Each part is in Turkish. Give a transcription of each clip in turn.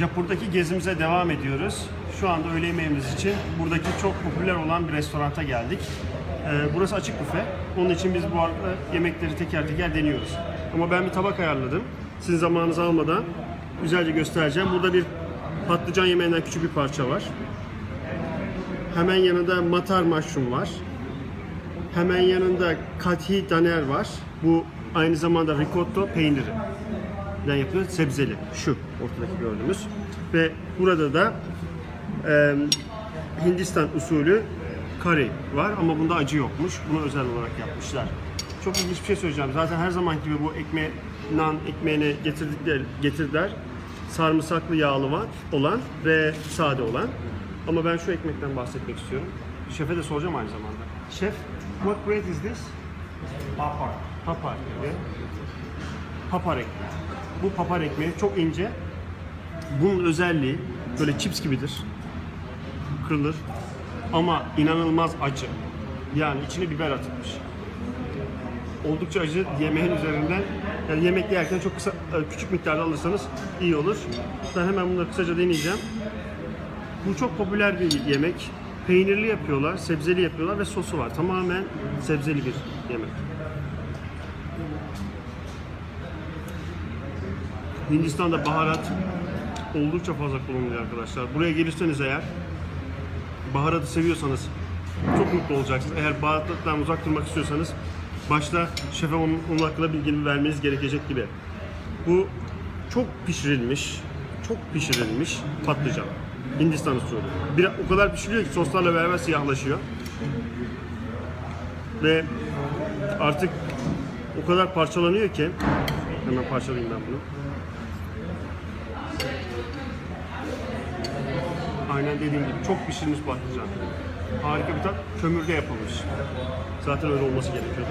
Japur'daki gezimize devam ediyoruz. Şu anda öğle yemeğimiz için buradaki çok popüler olan bir restoranta geldik. Ee, burası açık büfe. Onun için biz bu arada yemekleri teker teker deniyoruz. Ama ben bir tabak ayarladım. Sizin zamanınızı almadan güzelce göstereceğim. Burada bir patlıcan yemeğinden küçük bir parça var. Hemen yanında matar mushroom var. Hemen yanında kathi daner var. Bu aynı zamanda ricotta peyniri den yapılıyor. Sebzeli. Şu ortadaki gördüğümüz. Ve burada da e, Hindistan usulü kari var ama bunda acı yokmuş. Bunu özel olarak yapmışlar. Çok ilginç bir şey söyleyeceğim. Zaten her zaman gibi bu ekmeği, nan ekmeğini getirdiler, getirdiler. Sarımsaklı yağlı var, olan ve sade olan. Ama ben şu ekmekten bahsetmek istiyorum. Şefe de soracağım aynı zamanda. Şef, what bread is this? Papar. Papar. Papar ekmeği. Bu papar ekmeği çok ince. Bunun özelliği böyle chips gibidir. Kırılır. Ama inanılmaz acı. Yani içine biber atılmış. Oldukça acı yemeğin üzerinden. Yani yemek yerken çok kısa, e, küçük miktarda alırsanız iyi olur. Ben hemen bunları kısaca deneyeceğim. Bu çok popüler bir yemek. Peynirli yapıyorlar, sebzeli yapıyorlar ve sosu var. Tamamen sebzeli bir yemek. Hindistan'da baharat oldukça fazla kullanılıyor arkadaşlar. Buraya gelirseniz eğer baharatı seviyorsanız çok mutlu olacaksınız. Eğer baharatlardan uzak durmak istiyorsanız başta şefe onun, onun hakkında bilgini vermeniz gerekecek gibi. Bu çok pişirilmiş, çok pişirilmiş patlıcan. Hindistan usulü. Bir, o kadar pişiriyor ki soslarla beraber siyahlaşıyor. Ve artık o kadar parçalanıyor ki hemen parçalayayım ben bunu. Aynen dediğim gibi çok pişirilmiş patlıcan. Harika bir tat. Kömürde yapılmış. Zaten öyle olması gerekiyordu.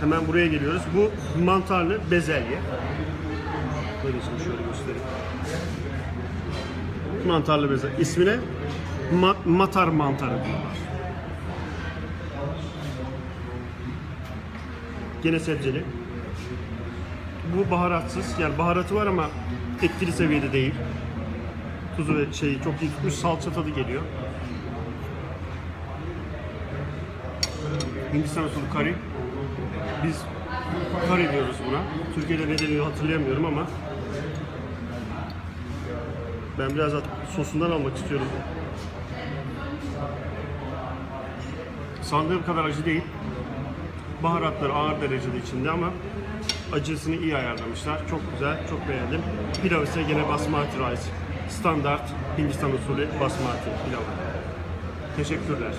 Hemen buraya geliyoruz. Bu mantarlı bezelye. Böyle şimdi şöyle göstereyim. Mantarlı bezelye. İsmine ma- matar mantarı diyorlar. Gene sebzeli. Bu baharatsız. Yani baharatı var ama etkili seviyede değil. Tuzu ve şeyi çok iyi tutmuş. Salça tadı geliyor. Hindistan usulü kari. Biz kari diyoruz buna. Türkiye'de ne deniyor hatırlayamıyorum ama ben biraz da sosundan almak istiyorum. Sandığım kadar acı değil. Baharatları ağır derecede içinde ama acısını iyi ayarlamışlar. Çok güzel, çok beğendim. Pilav ise gene basmati rice. Standart Hindistan usulü basmati pilavı. Teşekkürler.